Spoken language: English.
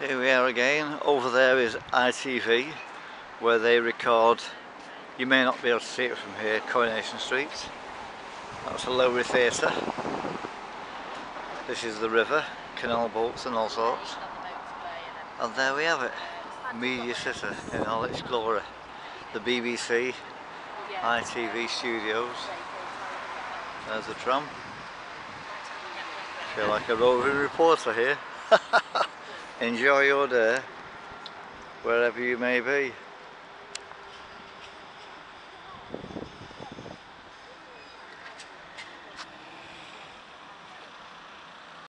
Here we are again. Over there is ITV, where they record. You may not be able to see it from here, Coronation Street. That's a Lowry Theatre. This is the river, canal boats and all sorts. And there we have it, Media City in all its glory. The BBC, ITV studios. There's the tram. I Feel like a roving reporter here. Enjoy your day, wherever you may be.